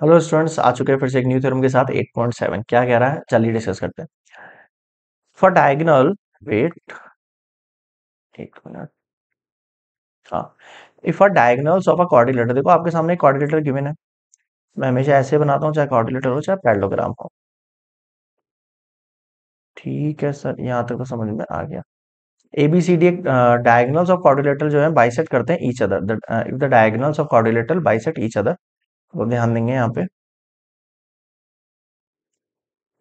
Hello students आ चुके हैं फिर से एक न्यू थ्योरम के साथ 8.7 क्या कह रहा है? चलिए डिस्कस करते हैं। फॉर डायगोनल वेट एक मिनट हाँ। If a diagonals of a quadrilateral देखो आपके सामने क्वाड्रिलेटर गिवन है। मैं हमेशा ऐसे बनाता हूँ, चाहे क्वाड्रिलेटर हो, चाहे पैरेललोग्राम हो। ठीक है सर, यहाँ तक तो समझ में आ गया। ए बी सी डी एक डायगोनल्स ऑफ़ क्वाड्रिलेटर जो है बाइसेक्ट करते हैं each other if the diagonals of quadrilateral bisect each other तो ध्यान देंगे यहाँ पे।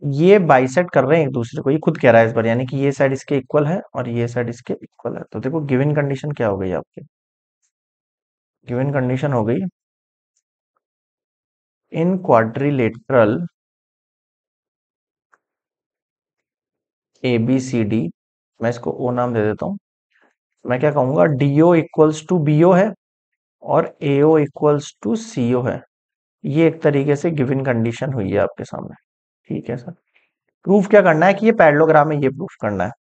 ये बाइसेट कर रहे हैं एक दूसरे को, ये खुद कह रहा है इस बार, यानी कि ये साइड इसके इक्वल है और ये साइड इसके इक्वल है। तो देखो गिवन कंडीशन क्या हो गई आपकी? गिवन कंडीशन हो गई। In quadrilateral A B C D मैं इसको ओ नाम दे देता हूँ। मैं क्या कहूँगा डीओ इक्वल्स टू बीओ है और एओ इक्वल्स टू सीओ है। ये एक तरीके से गिवन कंडीशन हुई है आपके सामने। ठीक है सर। प्रूफ क्या करना है कि ये पैरेललोग्राम है ये प्रूफ करना है?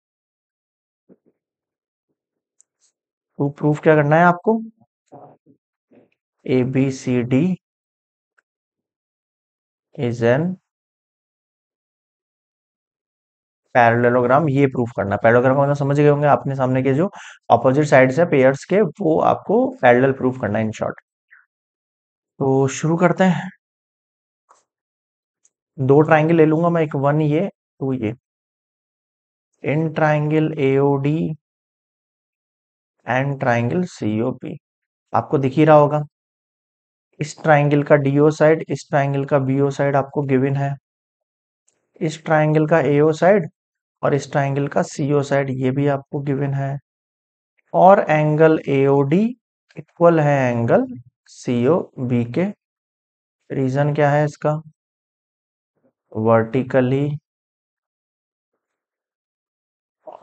प्रूफ प्रूफ क्या करना है आपको? A B C D is an parallelogram, ये प्रूफ करना है। का मतलब समझ गए होंगे आपने सामने के जो अपोजिट साइड्स है पेयर्स के, वो आपको पैरेलल प्रूफ करना है इन शॉर्ट तो शुरू करते हैं। दो ट्राइंगल ले लूँगा मैं, एक वन ये टू ये। In triangle AOD and triangle COP आपको दिख ही रहा होगा। इस ट्राइंगल का डीओ साइड इस ट्राइंगल का बीओ साइड आपको गिवन है। इस ट्राइंगल का एओ साइड और इस ट्राइंगल का सीओ साइड ये भी आपको गिवन है। और एंगल एओडी इक्वल है एंगल सीओ, बी के। रीजन क्या है इसका? Vertically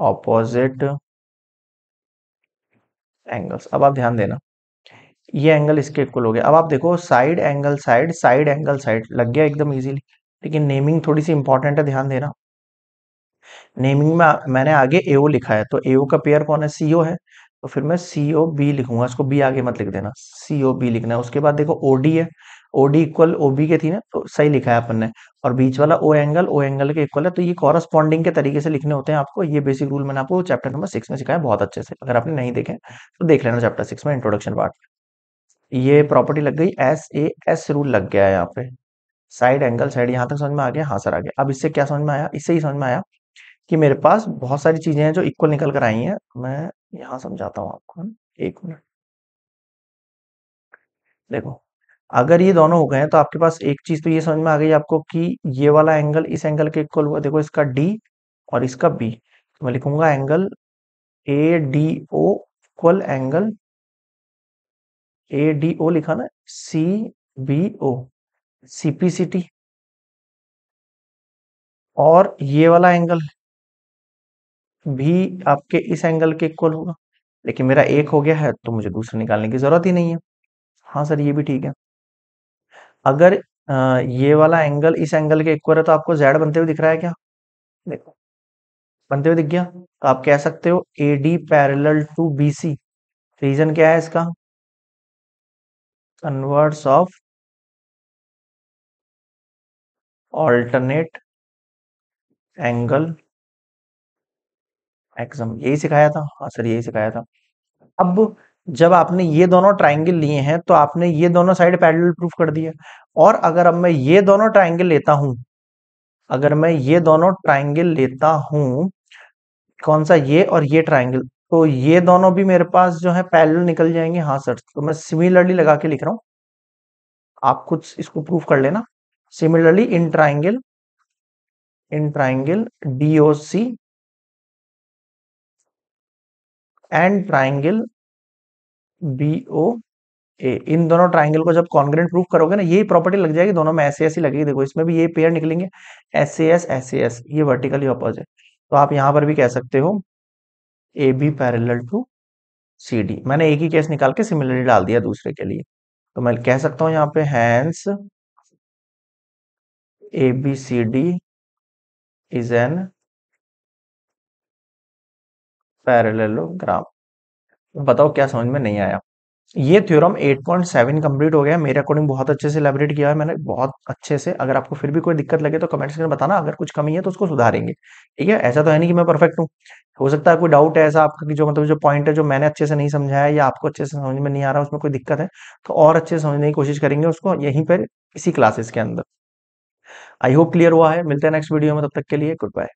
opposite angles. अब आप ध्यान देना, ये एंगल इसके इक्वल हो गया। अब आप देखो side angle side side angle side लग गया एकदम इजीली लेकिन नेमिंग थोड़ी सी इंपॉर्टेंट है, ध्यान देना। नेमिंग में मैंने आगे एओ लिखा है तो एओ का पेयर कौन है? सीओ है। तो फिर मैं सीओ बी लिखूँगा, इसको बी आगे मत लिख देना सीओ बी लिखना है। उसके बाद देखो ओडी है ओडी इक्वल ओबी के थी ना तो सही लिखा है अपन ने। और बीच वाला ओ एंगल ओ एंगल के इक्वल है तो ये कॉरस्पॉन्डिंग के तरीके से लिखने होते हैं आपको। ये बेसिक रूल मैंने आपको चैप्टर नंबर सिक्स में सिखाया बहुत अच्छे से। अगर आपने नहीं देखे तो देख लेना चैप्टर सिक्स में इंट्रोडक्शन पार्ट ये प्रॉपर्टी लग गई एस ए एस रूल लग गया है यहाँ पे। साइड एंगल साइड यहाँ तक समझ में आ गया हाँ सर आ गया। अब इससे क्या समझ में आया? इससे ही समझ में आया। कि मेरे पास बहुत सारी चीज़ें हैं जो इक्वल निकल कर आई हैं। मैं यहाँ समझाता हूँ आपको एक मिनट। देखो, अगर ये दोनों हो गए हैं तो आपके पास एक चीज़ तो ये समझ में आ गई आपको कि ये वाला एंगल इस एंगल के इक्वल हुआ। देखो, इसका डी और इसका बी तो मैं लिखूँगा angle A D O equal angle A D O लिखा ना सी बी ओ सीपीसीटी और ये वाला एंगल भी आपके इस एंगल के इक्वल होगा। लेकिन मेरा एक हो गया है तो मुझे दूसरा निकालने की ज़रूरत ही नहीं है। हाँ सर, ये भी ठीक है। अगर ये वाला एंगल इस एंगल के इक्वल है तो आपको जेड बनते हुए दिख रहा है क्या? देखो, बनते हुए दिख गया। तो आप कह सकते हो A D parallel to B C reason क्या है इसका? Converse of alternate angle axiom यही सिखाया था? हाँ सर, यही सिखाया था। अब जब आपने ये दोनों ट्राइंगल लिए हैं तो आपने ये दोनों साइड पैरेलल प्रूफ कर दिया। और अगर अब मैं ये दोनों ट्राइंगल लेता हूँ, अगर मैं ये दोनों ट्राइंगल लेता हूँ, कौन सा ये और ये ट्राइंगल तो ये दोनों भी मेरे पास जो है पैरेलल निकल जाएँगे। हाँ सर तो मैं सिमिलरली लगा के लिख रहा हूँ। आप कुछ इसको प्रूफ कर लेना। Similarly in triangle in triangle DOC and triangle B O A इन दोनों ट्राइंगल को जब कॉन्ग्रेंट प्रूफ करोगे ना, यही प्रॉपर्टी लग जाएगी, दोनों में ऐसे ऐसी लगेगी देखो, इसमें भी ये पेयर निकलेंगे एस एस एस एस ये वर्टिकली अपोजिट तो आप यहाँ पर भी कह सकते हो A B parallel to C D मैंने एक ही केस निकाल के सिमिलरली डाल दिया दूसरे के लिए। तो मैं कह सकता हूँ यहाँ पे hence A B C D is an parallelogram बताओ क्या समझ में नहीं आया। ये थ्योरम 8.7 कंप्लीट हो गया मेरे अकॉर्डिंग बहुत अच्छे से इलेबोरेट किया है मैंने, बहुत अच्छे से। अगर आपको फिर भी कोई दिक्कत लगे तो कमेंट्स में बताना। अगर कुछ कमी है तो उसको सुधारेंगे। ठीक है? ऐसा तो है नहीं कि मैं परफेक्ट हूँ। हो सकता है कोई डाउट है ऐसा आपका कि जो मतलब जो पॉइंट है जो मैंने अच्छे से नहीं समझाया या आपको अच्छे से समझ में नहीं आ रहा, उसमें कोई दिक्कत है तो और अच्छे से समझने की कोशिश करेंगे उसको यहीं पर इसी क्लासेस के अंदर। आई होप क्लियर हुआ है। मिलते हैं नेक्स्ट वीडियो में, तब तक के लिए गुड बाय